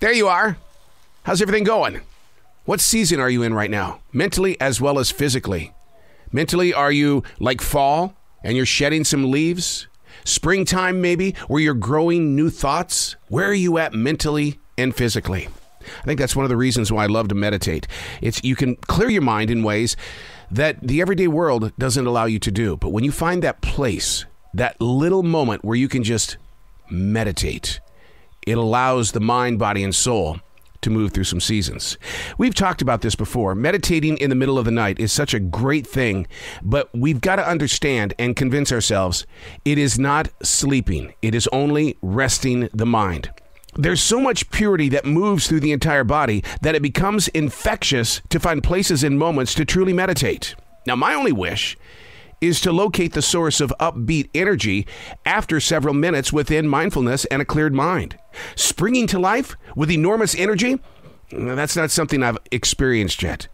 There you are. How's everything going? What season are you in right now, mentally as well as physically? Mentally, are you like fall and you're shedding some leaves? Springtime, maybe, where you're growing new thoughts? Where are you at mentally and physically? I think that's one of the reasons why I love to meditate. It's you can clear your mind in ways that the everyday world doesn't allow you to do. But when you find that place, that little moment where you can just meditate, it allows the mind, body, and soul to move through some seasons. We've talked about this before. Meditating in the middle of the night is such a great thing, but we've got to understand and convince ourselves it is not sleeping, it is only resting the mind. There's so much purity that moves through the entire body that it becomes infectious to find places and moments to truly meditate. Now, my only wish is to locate the source of upbeat energy after several minutes within mindfulness and a cleared mind. Springing to life with enormous energy? That's not something I've experienced yet.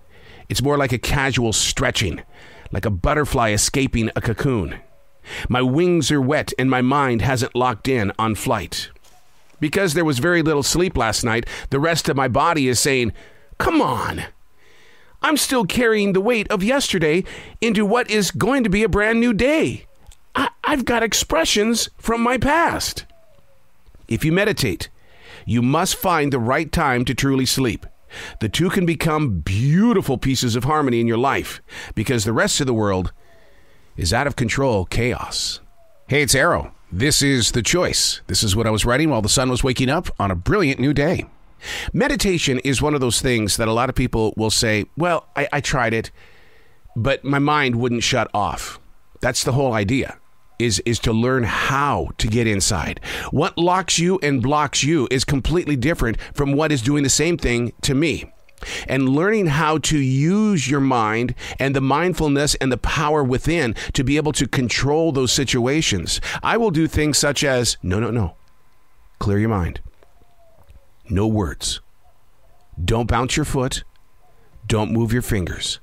It's more like a casual stretching, like a butterfly escaping a cocoon. My wings are wet and my mind hasn't locked in on flight. Because there was very little sleep last night, the rest of my body is saying, Come on. I'm still carrying the weight of yesterday into what is going to be a brand new day. I- have got expressions from my past. If you meditate, you must find the right time to truly sleep. The two can become beautiful pieces of harmony in your life because the rest of the world is out of control chaos. Hey, it's Arroe. This is The Choice. This is what I was writing while the sun was waking up on a brilliant new day. Meditation is one of those things that a lot of people will say, Well, I, I tried it, but my mind wouldn't shut off. That's the whole idea. Is, is to learn how to get inside. What locks you and blocks you is completely different from what is doing the same thing to me and learning how to use your mind and the mindfulness and the power within to be able to control those situations. I will do things such as no, no, no. Clear your mind. No words. Don't bounce your foot. Don't move your fingers.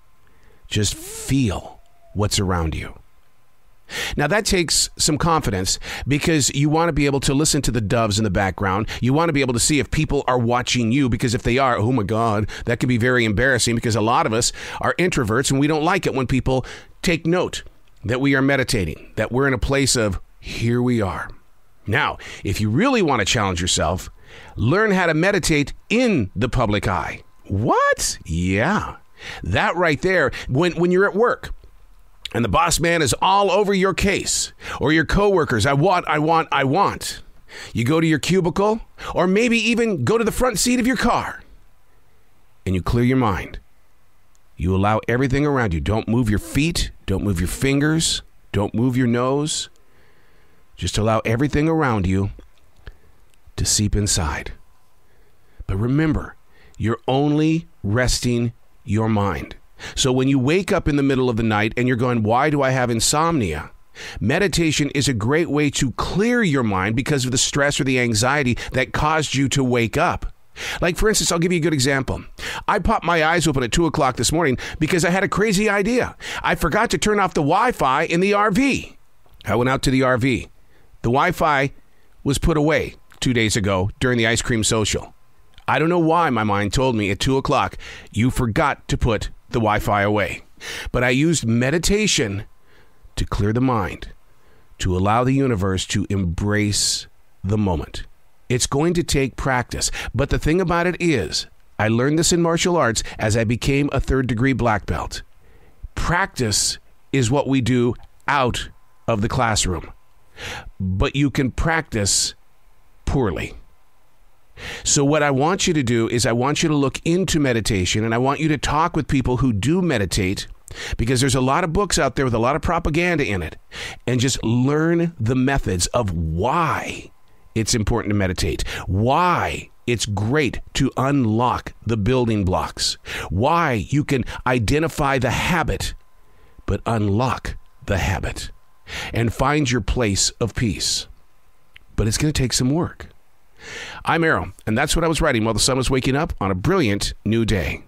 Just feel what's around you. Now, that takes some confidence because you want to be able to listen to the doves in the background. You want to be able to see if people are watching you because if they are, oh my God, that can be very embarrassing because a lot of us are introverts and we don't like it when people take note that we are meditating, that we're in a place of here we are. Now, if you really want to challenge yourself, learn how to meditate in the public eye. What? Yeah. That right there, when, when you're at work, and the boss man is all over your case or your coworkers. I want, I want, I want. You go to your cubicle or maybe even go to the front seat of your car and you clear your mind. You allow everything around you. Don't move your feet, don't move your fingers, don't move your nose. Just allow everything around you to seep inside. But remember, you're only resting your mind. So when you wake up in the middle of the night and you're going, why do I have insomnia? Meditation is a great way to clear your mind because of the stress or the anxiety that caused you to wake up. Like, for instance, I'll give you a good example. I popped my eyes open at 2 o'clock this morning because I had a crazy idea. I forgot to turn off the Wi Fi in the RV. I went out to the RV. The Wi Fi was put away two days ago during the ice cream social. I don't know why my mind told me at 2 o'clock, you forgot to put the Wi Fi away. But I used meditation to clear the mind, to allow the universe to embrace the moment. It's going to take practice. But the thing about it is, I learned this in martial arts as I became a third degree black belt. Practice is what we do out of the classroom. But you can practice poorly. So, what I want you to do is, I want you to look into meditation and I want you to talk with people who do meditate because there's a lot of books out there with a lot of propaganda in it. And just learn the methods of why it's important to meditate, why it's great to unlock the building blocks, why you can identify the habit, but unlock the habit and find your place of peace. But it's going to take some work. I'm Arroe, and that's what I was writing while the sun was waking up on a brilliant new day.